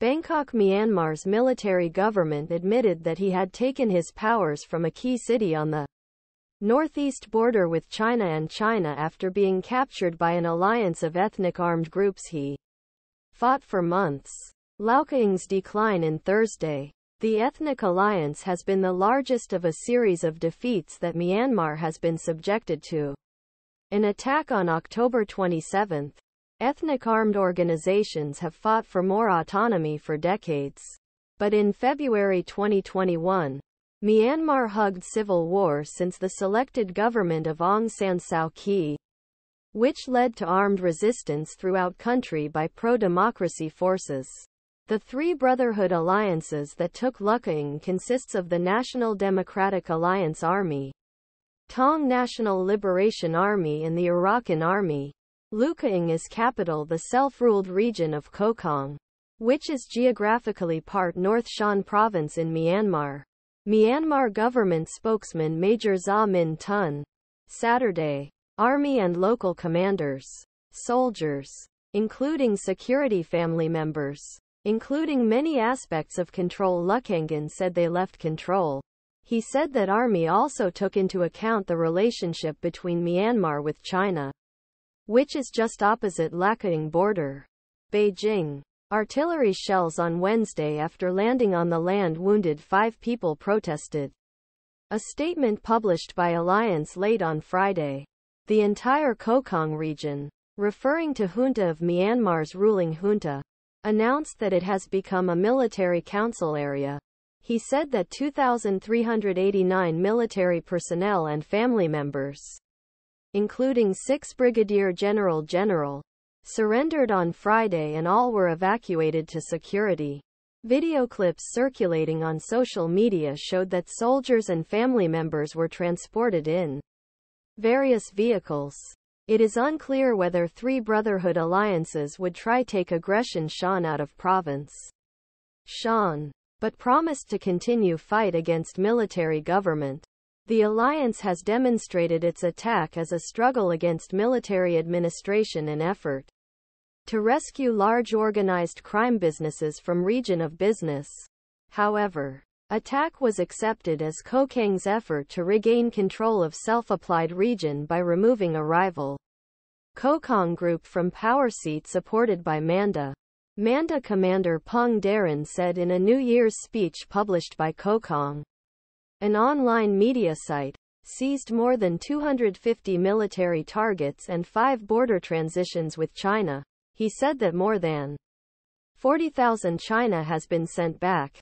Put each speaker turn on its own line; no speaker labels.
Bangkok Myanmar's military government admitted that he had taken his powers from a key city on the northeast border with China and China after being captured by an alliance of ethnic armed groups he fought for months. Laukkaing's decline in Thursday. The ethnic alliance has been the largest of a series of defeats that Myanmar has been subjected to. An attack on October 27. Ethnic armed organizations have fought for more autonomy for decades. But in February 2021, Myanmar hugged civil war since the selected government of Aung San Suu Kyi, which led to armed resistance throughout country by pro-democracy forces. The three Brotherhood alliances that took Laukkaing consists of the National Democratic Alliance Army, Ta'ang National Liberation Army and the Arakan Army. Laukkaing is capital the self-ruled region of Kokang, which is geographically part North Shan province in Myanmar. Myanmar government spokesman Major Zaw Min Tun. Saturday. Army and local commanders. Soldiers. Including security family members. Including many aspects of control Lukangan said they left control. He said that army also took into account the relationship between Myanmar with China, which is just opposite Laukkaing border. Beijing. Artillery shells on Wednesday after landing on the land wounded five people protested. A statement published by Alliance late on Friday. The entire Kokang region, referring to junta of Myanmar's ruling junta, announced that it has become a military council area. He said that 2,389 military personnel and family members, including six Brigadier General General, surrendered on Friday and all were evacuated to security. Video clips circulating on social media showed that soldiers and family members were transported in various vehicles. It is unclear whether three Brotherhood alliances would try take aggression Shan out of province. Shan, but promised to continue fight against military government. The alliance has demonstrated its attack as a struggle against military administration and effort to rescue large organized crime businesses from region of business. However, attack was accepted as Kokang's effort to regain control of self-applied region by removing a rival Kokang group from power seat supported by Manda. Manda commander Pung Darin said in a New Year's speech published by Kokang an online media site, seized more than 250 military targets and five border transitions with China. He said that more than 40,000 China has been sent back.